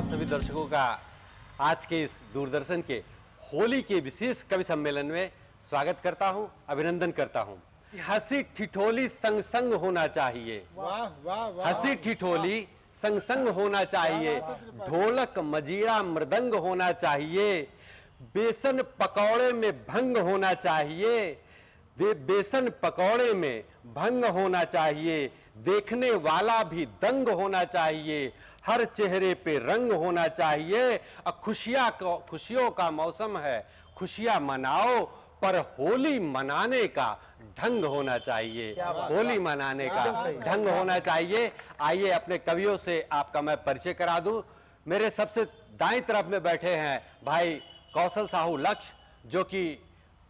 आप सभी दर्शकों का आज के इस दूरदर्शन के होली के विशेष कवि सम्मेलन में स्वागत करता हूँ, अभिनंदन करता हूँ। हँसी ठिठोली संग संग होना चाहिए। वाह वाह वाह। हँसी ठिठोली संग संग होना चाहिए। ढोलक मजीरा मृदंग होना चाहिए। बेसन पकौड़े में भंग होना चाहिए। दे बेसन पकौड़े में भंग होना चाहिए। देखने वाला भी दंग होना चाहिए। हर चेहरे पे रंग होना चाहिए। और खुशियाँ को खुशियों का मौसम है। खुशियाँ मनाओ पर होली मनाने का ढंग होना चाहिए। होली मनाने का ढंग होना चाहिए। आइए अपने कवियों से आपका मैं परिचय करा दूँ। मेरे सबसे दाएँ तरफ़ में बैठे हैं भाई कौशल साहू लक्ष्य जो कि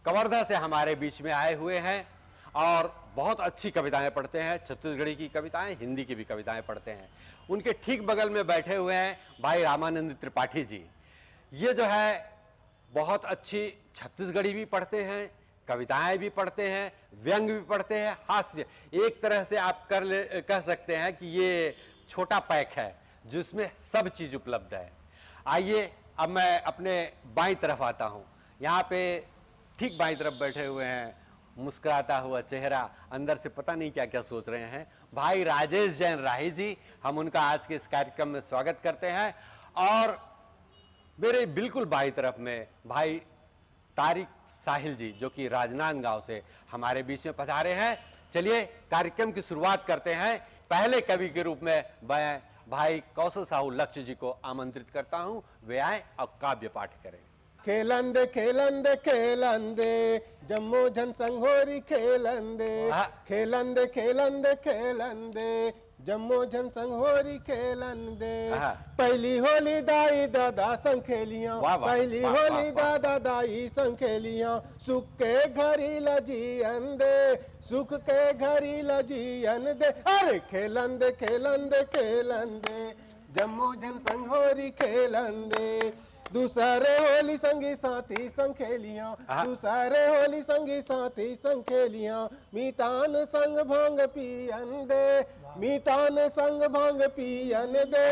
कवर्धा से हमारे बीच में आए हुए हैं और बहुत अच्छी कविताएँ पढ़ते हैं। छत्तीसगढ़ी की कविताएँ हिंदी की भी कविताएँ पढ़ते हैं। उनके ठीक बगल में बैठे हुए हैं भाई रामानंद त्रिपाठी जी। ये जो है, बहुत अच्छी छत्तीसगढ़ी भी पढ़ते हैं, कविताएँ भी पढ़ते हैं, व्यंग भी पढ़ते हैं, हास्य। एक तरह से आप कर ले, कह सकते हैं कि ये छोटा पैक है, जिसमें सब चीज़ उपलब्ध है। आइए, अब मैं अपने बाई तरफ़ आता हूँ। यहाँ पे ठीक बाई तरफ़ बैठे हुए हैं, मुस्कुराता हुआ चेहरा, अंदर से पता नहीं क्या क्या सोच रहे हैं। भाई राजेश जैन राही जी, हम उनका आज के इस कार्यक्रम में स्वागत करते हैं। और मेरे बिल्कुल बाई तरफ़ में भाई तारिक साहिल जी, जो कि राजनांदगांव से हमारे बीच में पधारे हैं। चलिए, कार्यक्रम की शुरुआत करते हैं। पहले कवि के रूप में मैं भाई कौशल साहू लक्ष्य जी को आमंत्रित करता हूँ। वे आए और काव्य पाठ करें खेलंदे खेलंदे खेलंदे जम्मू जन संघोरी खेलंदे। खेलंदे खेलंदे खेलंदे जम्मू जन संघोरी खेलंदे। पहली होली दाई दादा संग खेलियाँ पहली होली। दादा दाई संग खेलियाँ सुख के घरी लजियन दे सुख के घरी लजियन दे अरे खेलंदे खेलंदे खेलंदे जम्मू जन संघोरी खेलंदे दूसरे होली संगी साथी संग खेलियाँ। दूसरे होली संगी साथी संग खेलियाँ। मीतान संग भाँग पियन दे मीतान संग भाँग पियन दे।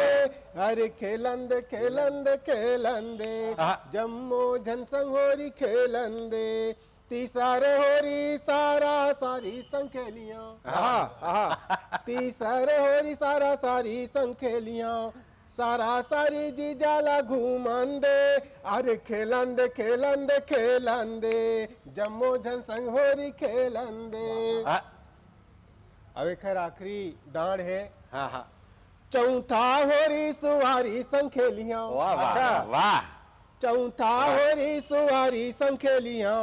अरे खेलंद खेलंद खेलंदे। जम्मू झन संगोरी खेलंदे। तीसरे होरी सारा सारी संग खेलियाँ। तीसरे होरी सारा सारी संग खेलियाँ। सारा सारी जी जाला घूमन दे अरे खेलन दे खेलन दे खेलन दे जम्मो जन संग होरी खेलन दे हाँ अब खैर आखिरी डांड है। हाँ हाँ। चौथा होरी सुवारी संग खेलियाँ वाह वाह वाह। चौथा होरी सुवारी संग खेलियाँ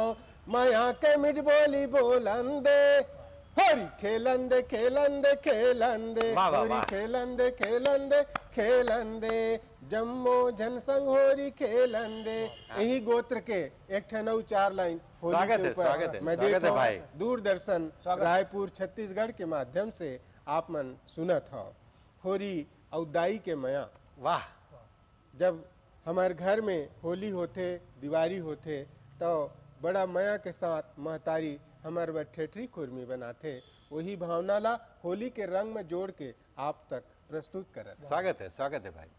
माया के मिट बोली बोलन दे होरी खेलन दे खेलन दे खेलन दे वाह, वाह, होरी वाह। खेलन दे खेलन दे खेलन दे जम्मो जन संग होरी खेलन दे यही गोत्र के एक ठनऊ चार लाइन होली के ऊपर मैं देख रहा। हूँ दूरदर्शन रायपुर छत्तीसगढ़ के माध्यम से आप मन सुनत हो। होरी औदाई के मया। वाह। जब हमारे घर में होली होते दिवाली होते तो बड़ा मया के साथ महतारी हमारे बर ठेठरी खुरमी बनाते। वही भावना ला होली के रंग में जोड़ के आप तक प्रस्तुत कर स्वागत है स्वागत है भाई।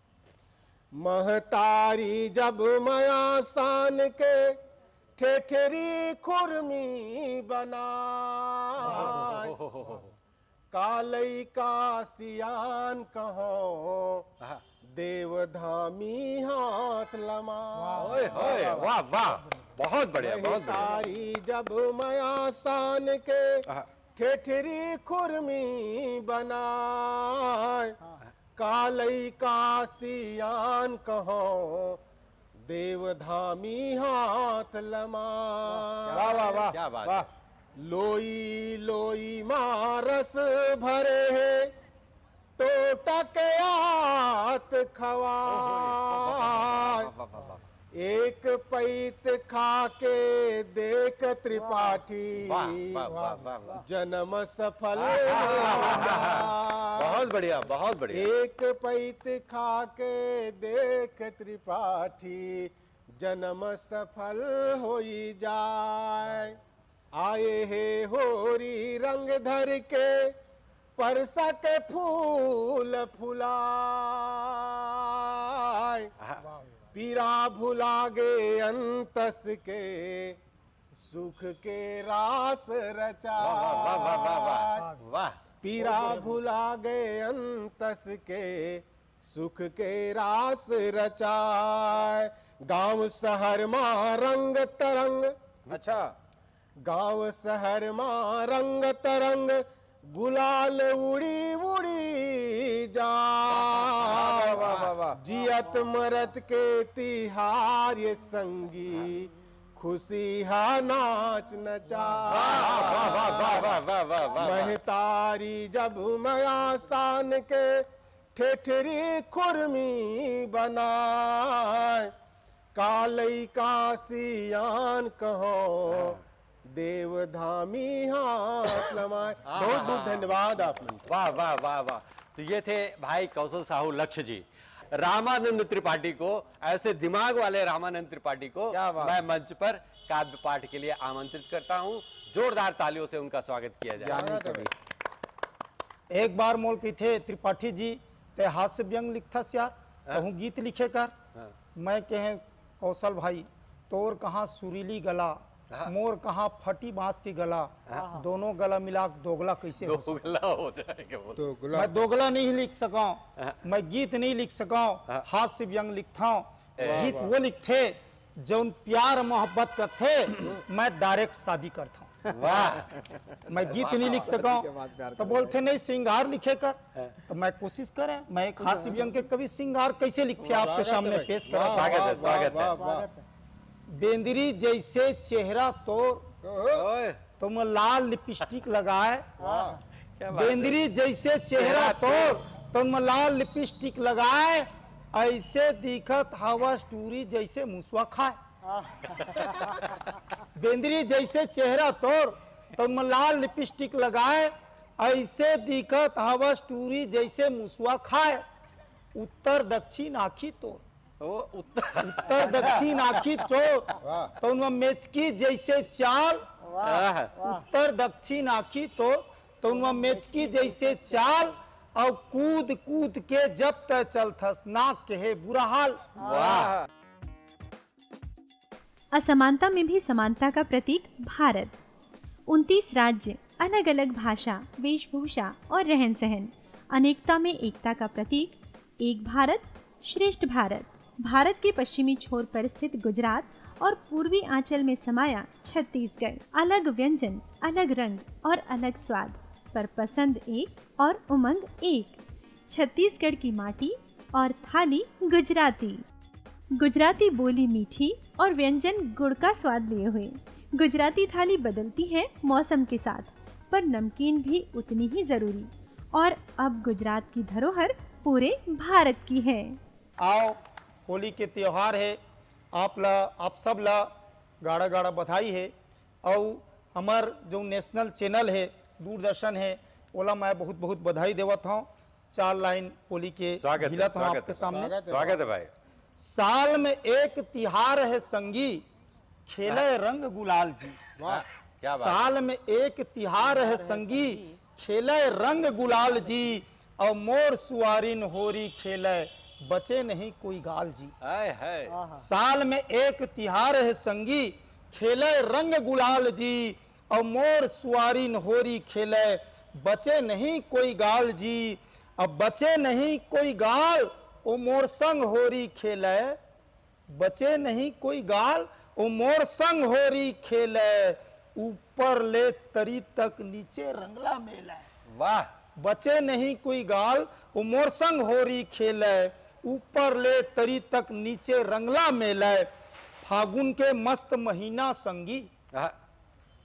महतारी जब मया सान के ठेठरी खुरमी बना। कालई का सियान कहो। देवधामी हाथ लमा। वाह वाह। बहुत बढ़िया बहुत तारी जब मया सान के हाँ। ठेठरी खुरमी बनाए कालई का सियान कहो देवधामी हाथ लमा वाह वाह वाह क्या बात है। लोई लोई मारस भरे है तो वाह, वाह, वाह, एक पैत खा के देख त्रिपाठी। जन्म सफल बहुत बढ़िया बहुत बढ़िया। एक पैत खा के देख त्रिपाठी जन्म सफल हो जाए। आए हे होरी रंग धर के परसा के फूल फुलाए। पीरा भुला गे अंतस के सुख के रास रचा। वाह पीरा भुला गए अंतस के सुख के रास रचाए। गाँव शहर माँ रंग तरंग। अच्छा। गाँव शहर माँ रंग तरंग। गुलाल उड़ी उड़ी जा जियत मरत के तिहार ये संगी खुशी हा नाच नचा महतारी जब मया सान के ठेठरी खुरमी बनाए कालई कासियान कहो देवधामी हाथ लमाए बहुत बहुत धन्यवाद आप वाह वाह वाह वाह। तो ये थे भाई कौशल साहू लक्ष्य जी। रामानंद त्रिपाठी को ऐसे दिमाग वाले रामानंद त्रिपाठी को मैं मंच पर काव्य पाठ के लिए आमंत्रित करता हूँ। जोरदार तालियों से उनका स्वागत किया जाए। है एक बार मोल की थे त्रिपाठी जी ते हास्य व्यंग लिखता यार कहूँ गीत लिखे कर हाँ। मैं कहे कौशल भाई तोर कहाँ सुरीली गला? हाँ। मोर कहाँ फटी बाँस की गला दोनों गला मिला दोगला कैसे हो? दोगला हो जाएगा। तो मैं दोगला नहीं लिख सका हाँ। मैं गीत नहीं लिख सका हाथ हास्य व्यंग लिखता हूँ। गीत वो लिखते जो उन प्यार मोहब्बत का थे मैं डायरेक्ट शादी करता हूँ। वाह। मैं गीत नहीं लिख सका तो बोलते नहीं सिंगार लिखे कर। तो मैं कोशिश करें मैं एक हास्य व्यंग के कवि सिंगार कैसे लिखते आपके सामने पेश करा स्वागत है, स्वागत है। बेंदरी जैसे चेहरा तोड़। तुम लाल लिपस्टिक लगाए। वाह। क्या बात? बेंदरी जैसे चेहरा तोड़। तुम लाल लिपस्टिक लगाए। ऐसे दिखत हवा स्टूरी जैसे मुसवा खाए। बेंदरी जैसे चेहरा तोड़। तुम लाल लिपस्टिक लगाए। ऐसे दिखत हवा स्टूरी जैसे मुसवा खाए। उत्तर दक्षिण आखी तोड़। वो उत्तर उत्तर दक्षिण आखी तोड़ वाह। तो उनमें मेचकी जैसे चाल उत्तर दक्षिण आखी तो तो उनमें जैसे चाल और कूद कूद के जब तक चलथस नाक के है बुरा हाल। वाह। असमानता में भी समानता का प्रतीक भारत। 29 राज्य अलग अलग भाषा वेशभूषा और रहन सहन अनेकता में एकता का प्रतीक एक भारत श्रेष्ठ भारत। भारत के पश्चिमी छोर पर स्थित गुजरात और पूर्वी आंचल में समाया छत्तीसगढ़। अलग व्यंजन, अलग रंग और अलग स्वाद, पर पसंद एक और उमंग एक। छत्तीसगढ़ की माटी और थाली गुजराती। गुजराती बोली मीठी और व्यंजन गुड़ का स्वाद लिए हुए। गुजराती थाली बदलती है मौसम के साथ, पर नमकीन भी उतनी ही ज़रूरी। और अब गुजरात की धरोहर पूरे भारत की है। आओ होली के त्योहार है। आप ला आप सब ला गाड़ा गाड़ा बधाई है। और हमार जो नेशनल चैनल है दूरदर्शन है ओला मैं बहुत बहुत बधाई देवत हूँ। चार लाइन होली के स्वागत है, हिलत हूँ आपके सामने। स्वागत है। भाई। साल में एक तिहार है संगी खेले रंग गुलाल जी। साल में एक तिहार है संगी खेले रंग गुलाल जी और मोर सुआरिन होरी खेले बचे नहीं कोई गाल जी। हाय हाय। साल में एक तिहार है संगी खेले रंग गुलाल जी और मोर सुआरिन होरी खेले। बचे नहीं कोई गाल जी अब बचे नहीं कोई गाल ओ मोर संग होरी खेले। बचे नहीं कोई गाल ओ मोर संग होरी खेले। ऊपर ले तरी तक नीचे रंगला मेला। वाह। बचे नहीं कोई गाल वो मोर संग होरी खेले। ऊपर ले तरी तक नीचे रंगला मेले फागुन के मस्त महीना संगी।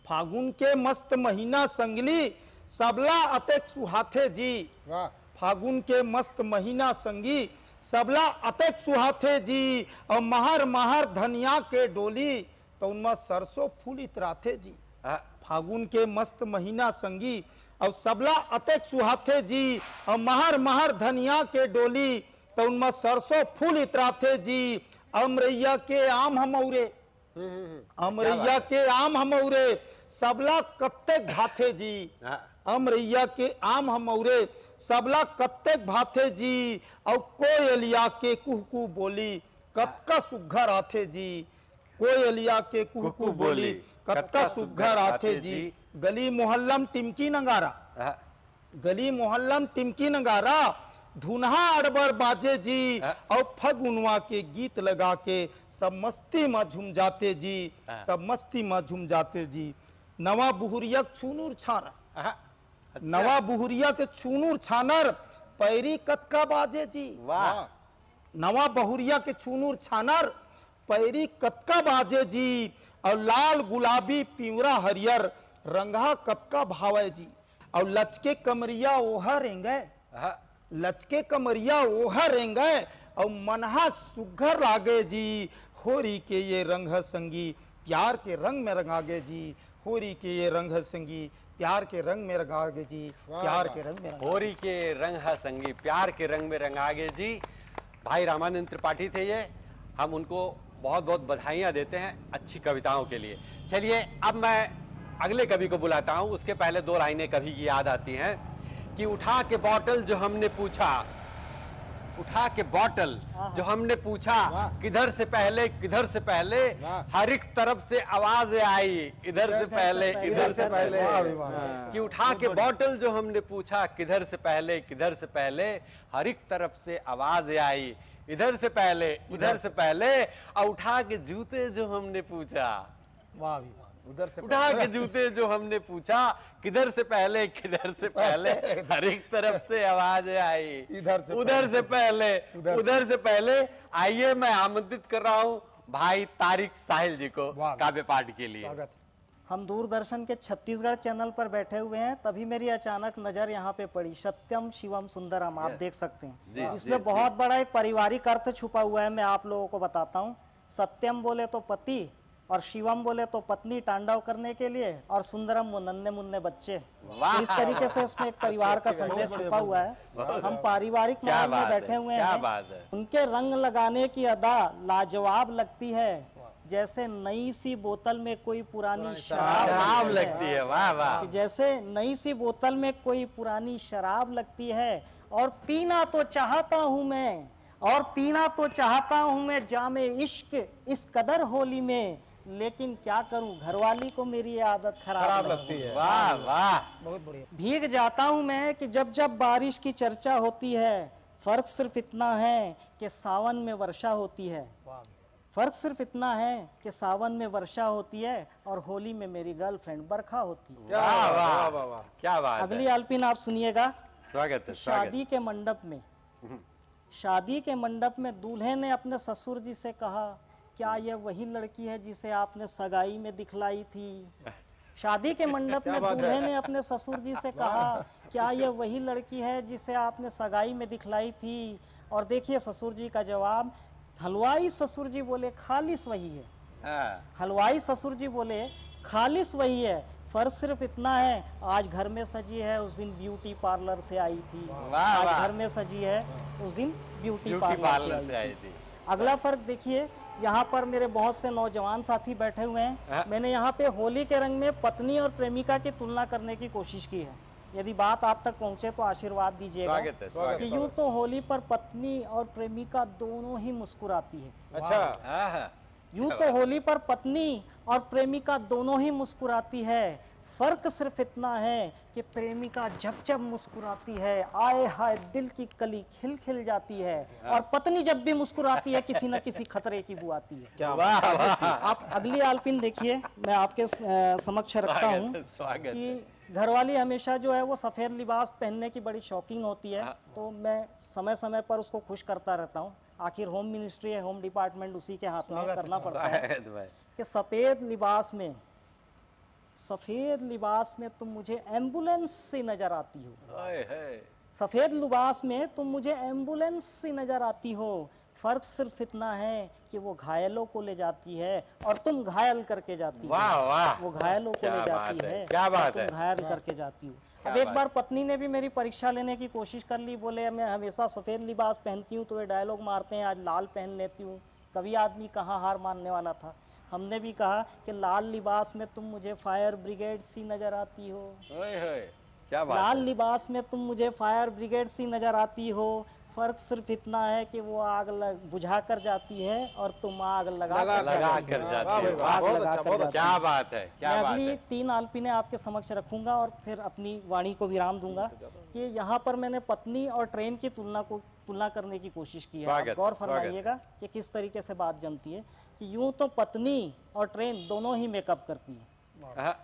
फागुन के मस्त महीना संगली। सबला अतेक सुहाथे जी। फागुन के मस्त महीना संगी। सबला अतेक सुहाथे जी। और महर महर धनिया के डोली। तो उनमें सरसों फूल इतराथे जी। फागुन के मस्त महीना संगी। और सबला अतेक सुहाथे जी। और महर महर धनिया के डोली। तो उनमें सरसों फूल इतराथे जी। अमरैया के आम हमौरे अमरैया के आम हमौरे सबला कत्तेक भाथे जी। अमरैया के आम हमौरे सबला कत्तेक भाथे जी। और कोयलिया के कुहकू बोली। कतका सुघर आथे जी। कोयलिया के बोली। बोली, कतका सुघर आथे जी। गली मोहल्लम टिमकी नगारा। हाँ, गली मोहल्लम टिमकी नगारा। धुनहा अड़बर बाजे जी हाँ। और फगुनवा के गीत लगा के सब मस्ती में झूम जाते जी सब मस्ती में झूम जाते जी। नवा बुहुरिया छूनूर। छाना हाँ, नवा बुहुरिया के छूनूर छानर पैरी कतका बाजे जी। वाह। नवा बहुरिया के छूनूर छानर पैरी कतका बाजे जी और लाल गुलाबी पिवरा हरियर रंगा कतका भावे जी। और लचके कमरिया ओहा रेंगे। हाँ, लचके कमरिया ओहा रेंगे और मनहा सुघर लागे जी। होरी के ये रंग संगी प्यार के रंग में रंगागे जी। होरी के ये रंग संगी प्यार के रंग में रंगागे जी। प्यार के रंग में होरी के रंग है संगी प्यार के रंग में रंगागे जी। भाई रामानंद त्रिपाठी थे ये हम उनको बहुत बहुत बधाइयाँ देते हैं अच्छी कविताओं के लिए। चलिए अब मैं अगले कवि को बुलाता हूँ उसके पहले दो लाइनें कवि की याद आती हैं। कि उठा के बॉटल जो हमने पूछा। उठा के बॉटल जो हमने पूछा किधर से पहले किधर से पहले हर एक तरफ़ से आवाज़ आई इधर से पहले इधर से पहले। कि उठा के बॉटल जो हमने पूछा किधर से पहले किधर से पहले हर एक तरफ़ से आवाज़ आई इधर से पहले उधर से पहले और उठा के जूते जो हमने पूछा। वाह। उधर से उठा के जूते जो हमने पूछा किधर से पहले किधर से पहले? हर एक तरफ़ से आवाज़ आई। इधर से उधर से पहले उधर से। पहले आइए मैं आमंत्रित कर रहा हूँ भाई तारिक साहिल जी को काव्य पाठ के लिए। हम दूरदर्शन के छत्तीसगढ़ चैनल पर बैठे हुए हैं तभी मेरी अचानक नज़र यहाँ पे पड़ी सत्यम शिवम सुंदरम आप देख सकते हैं। इसमें बहुत बड़ा एक पारिवारिक अर्थ छुपा हुआ है मैं आप लोगों को बताता हूँ। सत्यम बोले तो पति और शिवम बोले तो पत्नी टांडव करने के लिए और सुंदरम वो नन्हे मुन्ने बच्चे। इस तरीके से इसमें एक परिवार का संदेश छुपा हुआ है। हम पारिवारिक माहौल में बैठे हुए हैं। उनके रंग लगाने की अदा लाजवाब लगती है। जैसे नई सी बोतल में कोई पुरानी शराब शराब लगती है। वाह वाह। जैसे नई सी बोतल में कोई पुरानी शराब लगती है। और पीना तो चाहता हूँ मैं और पीना तो चाहता हूँ मैं जामे इश्क इस कदर होली में। लेकिन क्या करूँ? घरवाली को मेरी ये आदत खराब लगती है। वाह वाह। बहुत बढ़िया। भीग जाता हूँ मैं कि जब जब बारिश की चर्चा होती है फ़र्क सिर्फ़ इतना है कि सावन में वर्षा होती है। फ़र्क सिर्फ़ इतना है कि सावन में वर्षा होती है और होली में मेरी गर्लफ्रेंड बरखा होती है। वाह वाह वाह क्या बात अगली अल्पिन आप सुनिएगा। स्वागत है स्वागत। शादी के मंडप में। शादी के मंडप में दूल्हे ने अपने ससुर जी से कहा क्या यह वही लड़की है जिसे आपने सगाई में दिखलाई थी? शादी के मंडप में दूल्हे ने अपने ससुर जी से कहा क्या यह वही लड़की है जिसे आपने सगाई में दिखलाई थी? और देखिए ससुर जी का जवाब हलवाई ससुर जी बोले खालिश वही है। हाँ, हलवाई ससुर जी बोले खालिश वही है फ़र्क सिर्फ़ इतना है आज घर में सजी है उस दिन ब्यूटी पार्लर से आई थी। आज घर में सजी है उस दिन ब्यूटी पार्लर से आई थी। अगला फ़र्क देखिए यहाँ पर मेरे बहुत से नौजवान साथी बैठे हुए हाँ। हैं। मैंने यहाँ पे होली के रंग में पत्नी और प्रेमिका की तुलना करने की कोशिश की है। यदि बात आप तक पहुँचे तो आशीर्वाद दीजिएगा। स्वागत है कि यूँ तो होली पर पत्नी और प्रेमिका दोनों ही मुस्कुराती है। अच्छा। हाँ, हाँ। यूँ तो होली पर पत्नी और प्रेमिका दोनों ही मुस्कुराती है। फ़र्क सिर्फ़ इतना है कि प्रेमिका जब जब मुस्कुराती है आए हाय दिल की कली खिल खिल जाती है और पत्नी जब भी मुस्कुराती है किसी न किसी खतरे की बुआती है। क्या वाह वाह। आप अगली आलपिन देखिए मैं आपके समक्ष रखता हूँ है, है। कि घरवाली हमेशा जो है वो सफ़ेद लिबास पहनने की बड़ी शौकीन होती है तो मैं समय समय पर उसको खुश करता रहता हूँ। आखिर होम मिनिस्ट्री है होम डिपार्टमेंट उसी के हाथ में करना पड़ता है कि सफ़ेद लिबास में सफ़ेद लिबास में तुम मुझे एंबुलेंस से नज़र आती हो। सफ़ेद लिबास में तुम मुझे एंबुलेंस से नज़र आती हो। फ़र्क सिर्फ़ इतना है कि वो घायलों को ले जाती है और तुम घायल करके जाती हो। वाह वाह। वो घायलों को ले जाती है, है क्या बात तुम है। घायल करके जाती हो। अब एक बार पत्नी ने भी मेरी परीक्षा लेने की कोशिश कर ली बोले मैं हमेशा सफ़ेद लिबास पहनती हूँ तो ये डायलॉग मारते हैं आज लाल पहन लेती हूँ। कभी आदमी कहाँ हार मानने वाला था? हमने भी कहा कि लाल लिबास में तुम मुझे फायर ब्रिगेड सी नज़र आती हो ओए होए क्या बात लाल है? लिबास में तुम मुझे फायर ब्रिगेड सी नज़र आती हो फ़र्क सिर्फ़ इतना है कि वो आग लग बुझा कर जाती है और तुम आग लगा लगा कर लगा। कर जाते हैं। आग बहुत लगा अच्छा कर बहुत जाते अच्छा। क्या बात है क्या मैं बात अगली तीन आलपीने आपके समक्ष रखूँगा और फिर अपनी वाणी को विराम दूँगा कि यहाँ पर मैंने पत्नी और ट्रेन की तुलना को तुलना करने की कोशिश की है। गौर। फरमाइएगा कि किस तरीके से बात जमती है कि यूँ तो पत्नी और ट्रेन दोनों ही मेकअप करती है। हाँ,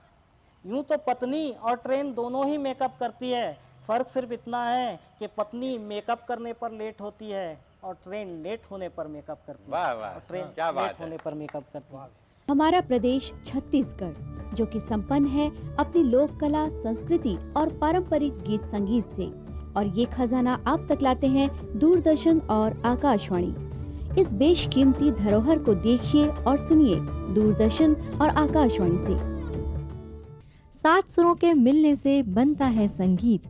यूँ तो पत्नी और ट्रेन दोनों ही मेकअप करती है। फ़र्क सिर्फ़ इतना है कि पत्नी मेकअप करने पर लेट होती है और ट्रेन लेट होने पर मेकअप करती है। वाह वाह और ट्रेन क्या बात लेट होने पर मेकअप करती है। हमारा प्रदेश छत्तीसगढ़ जो कि संपन्न है अपनी लोक कला संस्कृति और पारंपरिक गीत संगीत से। और ये खजाना आप तक लाते हैं दूरदर्शन और आकाशवाणी। इस बेशकीमती धरोहर को देखिए और सुनिए दूरदर्शन और आकाशवाणी से। सात सुरों के मिलने से बनता है संगीत।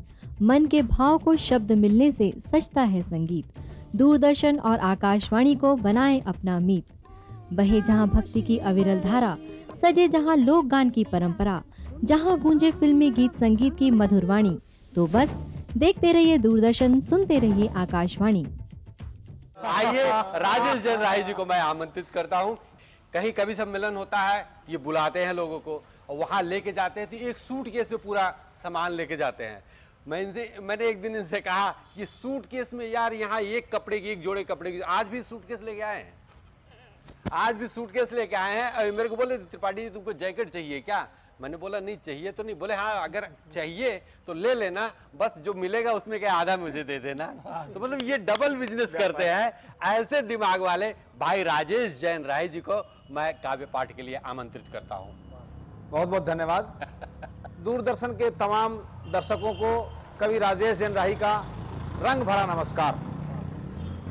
मन के भाव को शब्द मिलने से सचता है संगीत। दूरदर्शन और आकाशवाणी को बनाए अपना मीत। बहे जहाँ भक्ति की अविरल धारा, सजे जहाँ लोक गान की परंपरा, जहाँ गूंजे फिल्मी गीत संगीत की मधुर वाणी। तो बस, देखते रहिए दूरदर्शन, सुनते रहिए आकाशवाणी। आइए, राजेश जैन राय जी को मैं आमंत्रित करता हूँ। कहीं कभी सम्मेलन होता है, ये बुलाते हैं लोगों को, और वहाँ लेके जाते हैं तो एक सूट केस में पूरा सामान लेके जाते हैं। मैं इनसे मैंने एक दिन इनसे कहा कि सूट केस में यार यहाँ एक कपड़े की एक जोड़े कपड़े की आज भी सूट केस लेके आए हैं। आज भी सूटकेस लेके आए हैं। और मेरे को बोले त्रिपाठी जी तुमको जैकेट चाहिए क्या? मैंने बोला नहीं चाहिए तो नहीं। बोले हाँ अगर चाहिए तो ले लेना। बस जो मिलेगा उसमें क्या आधा मुझे दे देना। तो मतलब ये डबल बिज़नेस करते हैं। ऐसे दिमाग वाले भाई राजेश जैन राय जी को मैं काव्य पाठ के लिए आमंत्रित करता हूँ। बहुत बहुत धन्यवाद। दूरदर्शन के तमाम दर्शकों को कवि राजेश जैन राही का रंग भरा नमस्कार।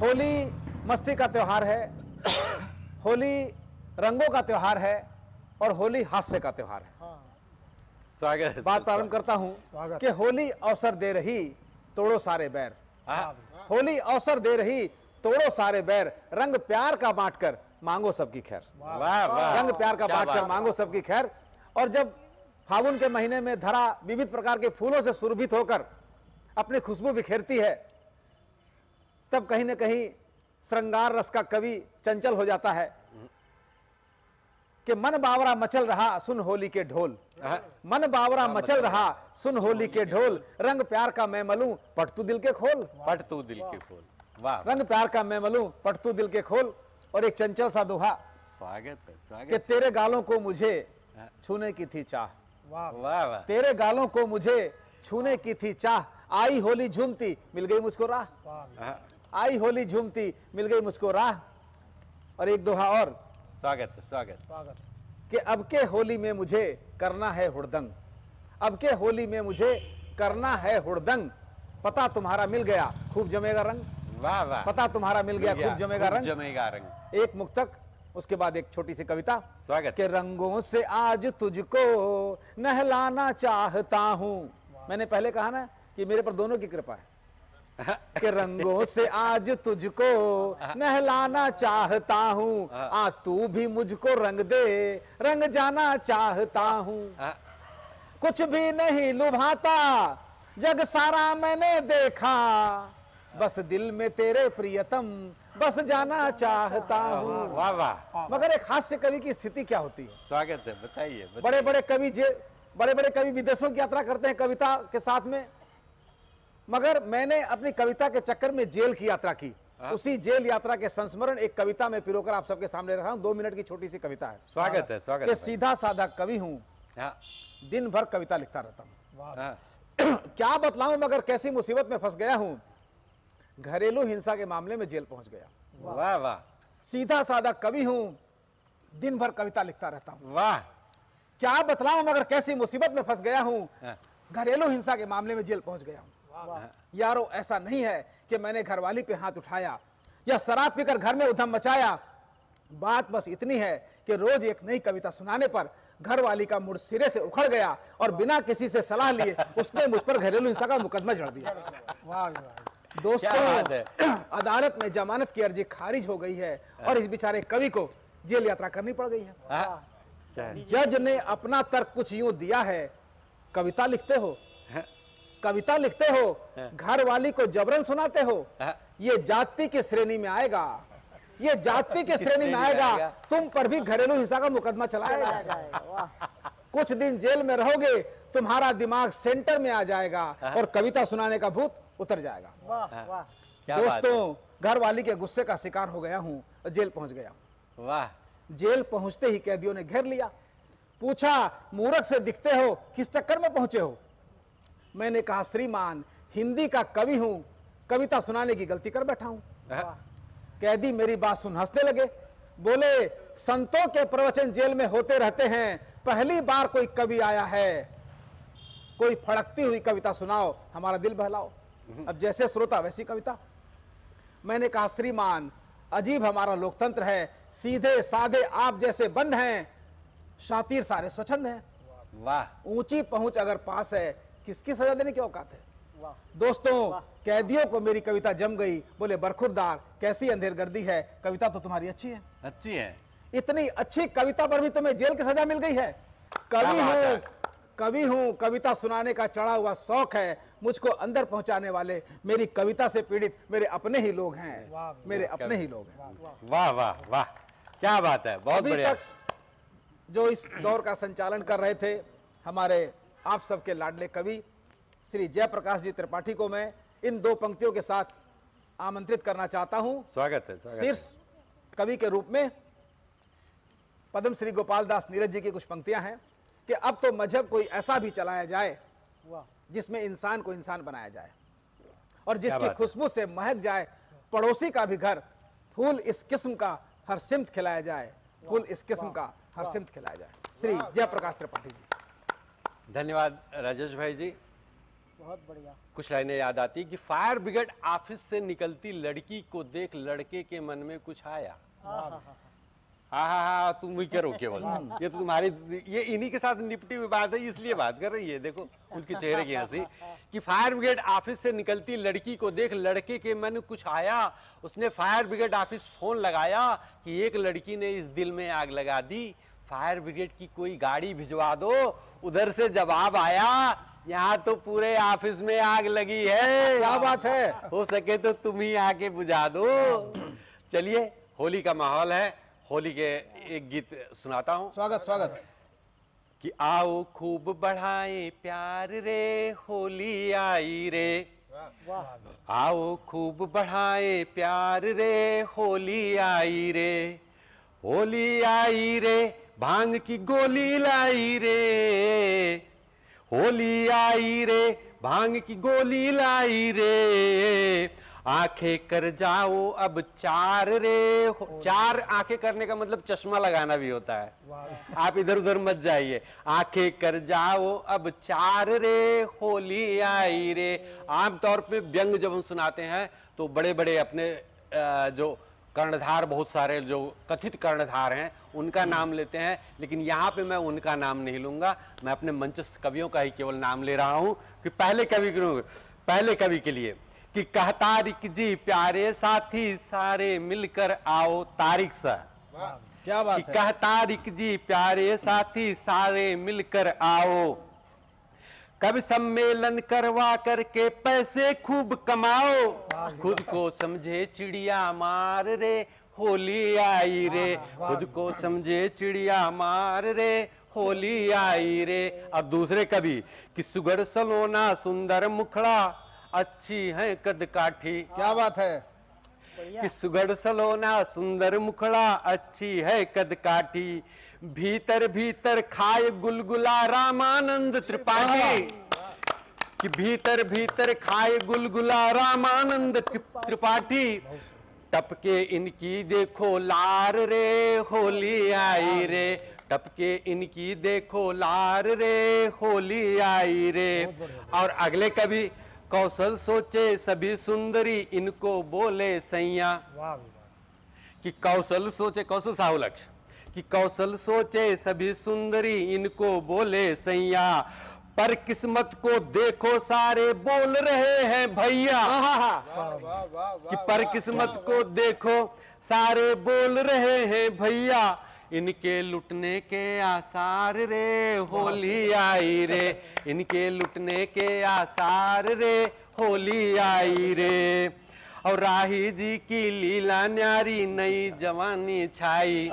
होली मस्ती का त्योहार है होली रंगों का त्योहार है और होली हास्य का त्योहार है। स्वागत है बात प्रारंभ करता हूँ कि होली अवसर दे रही तोड़ो सारे बैर। हाँ, होली अवसर दे रही तोड़ो सारे बैर। रंग प्यार का बांट कर मांगो सबकी खैर। वाह। वाह रंग प्यार का बांट कर मांगो सबकी खैर। और जब फागुन के महीने में धरा विविध प्रकार के फूलों से सुरभित होकर अपनी खुशबू बिखेरती है तब कहीं ना कहीं श्रृंगार रस का कवि चंचल हो जाता है कि मन बावरा मचल रहा सुन होली के ढोल। हाँ, मन बावरा मचल रहा सुन होली के ढोल। रंग प्यार का मैं मलूं पट तू दिल के खोल। पट तू दिल के खोल। वाह। रंग प्यार का मैं मलूं पट तू दिल के खोल। और एक चंचल सा दोहा स्वागत है स्वागत। कि तेरे गालों को मुझे छूने की थी चाह। वाह वाह। तेरे गालों को मुझे छूने की थी चाह। आई होली झूमती मिल गई मुझको राह। आई होली झूमती मिल गई मुझको राह। और एक दोहा और। स्वागत है स्वागत। कि अब के होली में मुझे करना है हुड़दंग। अब के होली में मुझे करना है हुड़दंग। पता तुम्हारा मिल गया खूब जमेगा रंग। वाह वाह। पता तुम्हारा मिल गया खूब जमेगा रंग। जमेगा रंग। एक मुक्तक उसके बाद एक छोटी सी कविता। स्वागत। के रंगों से आज तुझको नहलाना चाहता हूँ। मैंने पहले कहा ना कि मेरे पर दोनों की कृपा है। कि रंगों से आज तुझको नहलाना चाहता हूँ। आ तू भी मुझको रंग दे रंग जाना चाहता हूँ। कुछ भी नहीं लुभाता जग सारा मैंने देखा। बस दिल में तेरे प्रियतम बस जाना चाहता हूँ। वाह वाह मगर एक हास्य कवि की स्थिति क्या होती है? स्वागत है बताइए बताइए। बड़े बड़े कवि जे बड़े बड़े कवि विदेशों की यात्रा करते हैं कविता के साथ में। मगर मैंने अपनी कविता के चक्कर में जेल की यात्रा की। उसी जेल यात्रा के संस्मरण एक कविता में पिरोकर आप सबके सामने रख रहा हूँ। दो मिनट की छोटी सी कविता है। स्वागत है स्वागत है सीधा साधा कवि हूँ हाँ, दिन भर कविता लिखता रहता हूँ। हाँ, क्या बतलाऊं मगर कैसी मुसीबत में फंस गया हूँ? घरेलू हिंसा के मामले में जेल पहुँच गया। वाह वाह। सीधा साधा कवि हूँ दिन भर कविता लिखता रहता हूँ। वाह। क्या बतलाऊ मगर कैसी मुसीबत में फंस गया हूँ? हाँ, घरेलू हिंसा के मामले में जेल पहुँच गया हूँ। यारो ऐसा नहीं है कि मैंने घरवाली पे हाथ उठाया या शराब पीकर घर में उधम मचाया। बात बस इतनी है कि रोज एक नई कविता सुनाने पर घरवाली का मुड़ सिरे से उखड़ गया और बिना किसी से सलाह लिए उसने मुझ पर घरेलू हिंसा का मुकदमा जड़ दिया। दोस्तों अदालत में जमानत की अर्जी खारिज हो गई है और इस बेचारे कवि को जेल यात्रा करनी पड़ गई है। हाँ, है? जज ने अपना तर्क कुछ यूँ दिया है कविता लिखते हो। कविता लिखते हो घर वाली को जबरन सुनाते हो हाँ। ये जाति की श्रेणी में आएगा। ये जाति की श्रेणी में आएगा। तुम पर भी घरेलू हिंसा का मुकदमा चलाएगा जाएगा, कुछ दिन जेल में रहोगे तुम्हारा दिमाग सेंटर में आ जाएगा और कविता सुनाने का भूत उतर जाएगा। वाह वाह। है दोस्तों घर वाली के गुस्से का शिकार हो गया हूँ और जेल पहुँच गया वाह। जेल पहुँचते ही कैदियों ने घेर लिया। पूछा मूर्ख से दिखते हो किस चक्कर में पहुँचे हो? मैंने कहा श्रीमान हिंदी का कवि हूँ कविता सुनाने की गलती कर बैठा हूँ। कैदी मेरी बात सुन हंसने लगे। बोले संतों के प्रवचन जेल में होते रहते हैं पहली बार कोई कवि आया है। कोई फड़कती हुई कविता सुनाओ हमारा दिल बहलाओ। अब जैसे श्रोता वैसी कविता। मैंने कहा श्रीमान अजीब हमारा लोकतंत्र है। सीधे साधे आप जैसे बंद हैं शातिर सारे स्वच्छंद हैं। वाह। ऊँची पहुँच अगर पास है किसकी सजा देने की औकात है? दोस्तों कैदियों को मेरी कविता जम गई। बोले बरखुरदार कैसी अंधेर गर्दी है? कविता तो तुम्हारी अच्छी है। अच्छी है। इतनी अच्छी कविता पर भी तुम्हें जेल की सजा मिल गई है। कवि है? हूँ। कवि हूँ कविता सुनाने का चढ़ा हुआ शौक है। मुझको अंदर पहुँचाने वाले मेरी कविता से पीड़ित मेरे अपने ही लोग हैं। मेरे अपने ही लोग हैं। वाह वाह। वाह क्या बात है बहुत बढ़िया। जो इस दौर का संचालन कर रहे थे हमारे आप सबके लाडले कवि श्री जयप्रकाश जी त्रिपाठी को मैं इन दो पंक्तियों के साथ आमंत्रित करना चाहता हूँ। स्वागत है शीर्ष कवि के रूप में पद्म श्री गोपाल दास नीरज जी की कुछ पंक्तियाँ हैं कि अब तो मज़हब कोई ऐसा भी चलाया जाए वाह। जिसमें इंसान को इंसान बनाया जाए और जिसकी खुशबू से महक जाए पड़ोसी का भी घर फूल इस किस्म का हर सिमत खिलाया जाए। फूल इस किस्म का हर सिमत खिलाया जाए। श्री जयप्रकाश त्रिपाठी जी। धन्यवाद राजेश भाई जी। बहुत बढ़िया। कुछ लाइनें याद आती कि फायर ब्रिगेड ऑफ़िस से निकलती लड़की को देख लड़के के मन में कुछ आया। हाँ हाँ हाँ तुम ही करो केवल। ये तो तुम्हारी ये इन्हीं के साथ निपटी हुई बात है इसलिए बात कर रही है। देखो उनके चेहरे की हँसी। कि फायर ब्रिगेड ऑफ़िस से निकलती लड़की को देख लड़के के मन में कुछ आया। उसने फायर ब्रिगेड ऑफ़िस फ़ोन लगाया कि एक लड़की ने इस दिल में आग लगा दी। फायर ब्रिगेड की कोई गाड़ी भिजवा दो। उधर से जवाब आया यहाँ तो पूरे ऑफ़िस में आग लगी है। क्या बात है? हो सके तो तुम ही आके बुझा दो। चलिए होली का माहौल है। होली के एक गीत सुनाता हूँ। स्वागत स्वागत। कि आओ खूब बढ़ाए प्यार रे होली आई रे। आओ खूब बढ़ाए प्यार रे होली आई रे। होली आई रे भाँग की गोली लाई रे होली आई रे भाँग की गोली लाई रे। आँखें कर जाओ अब चार रे चार आँखें करने का मतलब चश्मा लगाना भी होता है। आप इधर उधर मत जाइए। आँखें कर जाओ अब चार रे होली आई रे। आमतौर पे व्यंग जब हम सुनाते हैं तो बड़े बड़े अपने जो कर्णधार बहुत सारे जो कथित कर्णधार हैं उनका नाम लेते हैं लेकिन यहाँ पे मैं उनका नाम नहीं लूँगा। मैं अपने मंचस्थ कवियों का ही केवल नाम ले रहा हूँ कि पहले कवि के पहले कवि के लिए कि कह तारिक जी प्यारे साथी सारे मिलकर आओ तारिक सा क्या कि बात है? कह तारिक जी प्यारे साथी सारे मिलकर आओ। कवि सम्मेलन करवा करके पैसे खूब कमाओ? खुद को समझे चिड़िया मार रे होली आई रे। खुद को समझे चिड़िया मार रे होली आई रे। अब दूसरे कवि कि सुगढ़ सलोना सुंदर मुखड़ा अच्छी है कद काठी। क्या बात है? कि सुगढ़ सलोना सुंदर मुखड़ा अच्छी है कद काठी। भीतर भीतर खाए गुलगुला रामानंद त्रिपाठी। कि भीतर भीतर खाए गुलगुला रामानंद त्रिपाठी। टपके इनकी देखो लार रे होली आई रे। टपके इनकी देखो लार रे होली आई रे। और अगले कवि कौशल सोचे सभी सुंदरी इनको बोले सैया। कि कौशल सोचे कौशल साहु लक्ष्य कि कौशल सोचे सभी सुंदरी इनको बोले सैया। पर किस्मत को देखो सारे बोल रहे हैं भैया। कि पर किस्मत को देखो सारे बोल रहे हैं भैया। इनके लुटने के आसार रे होली आई रे। इनके लुटने के आसार रे होली आई रे। और राही जी की लीला न्यारी नई जवानी छाई।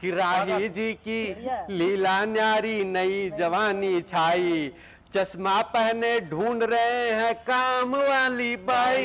कि राही जी की लीला न्यारी नई जवानी छाई। चश्मा पहने ढूंढ रहे हैं काम वाली बाई।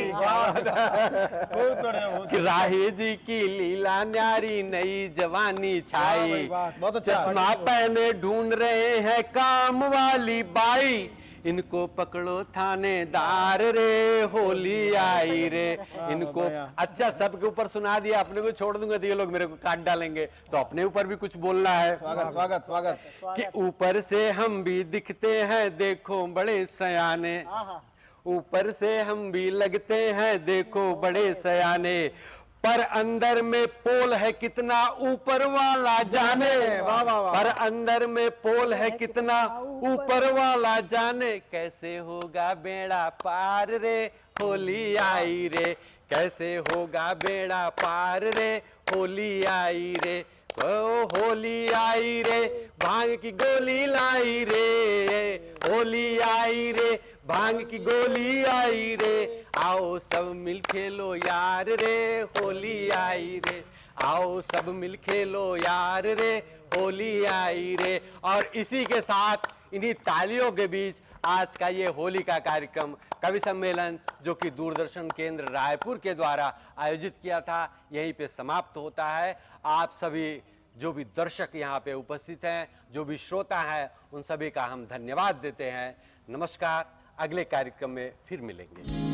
राहे जी की लीला न्यारी नई जवानी छाई। अच्छा। चश्मा पहने ढूंढ रहे हैं काम वाली बाई। इनको पकड़ो थानेदार रे होली आई रे। इनको अच्छा सबके ऊपर सुना दिया अपने को छोड़ दूँगा तो ये लोग मेरे को काट डालेंगे। तो अपने ऊपर भी कुछ बोलना है। स्वागत स्वागत स्वागत। कि ऊपर से हम भी दिखते हैं देखो बड़े सयाने। ऊपर से हम भी लगते हैं देखो बड़े सयाने। पर अंदर में पोल है कितना ऊपर वाला जाने। वाह, वाह। पर अंदर में पोल है कितना ऊपर वाला जाने। कैसे होगा बेड़ा पार रे होली आई रे। कैसे होगा बेड़ा पार रे होली आई रे। ओ होली आई रे भाँग की गोली लाई रे। होली आई रे भाँग की गोली आई रे। आओ सब मिल खेलो यार रे, होली आई रे। आओ सब मिल खेलो यार रे, होली आई रे। और इसी के साथ इन्हीं तालियों के बीच आज का ये होली का कार्यक्रम कवि सम्मेलन जो कि दूरदर्शन केंद्र रायपुर के द्वारा आयोजित किया था, यहीं पे समाप्त होता है। आप सभी जो भी दर्शक यहाँ पे उपस्थित हैं, जो भी श्रोता हैं, उन सभी का हम धन्यवाद देते हैं। नमस्कार। अगले कार्यक्रम में फिर मिलेंगे।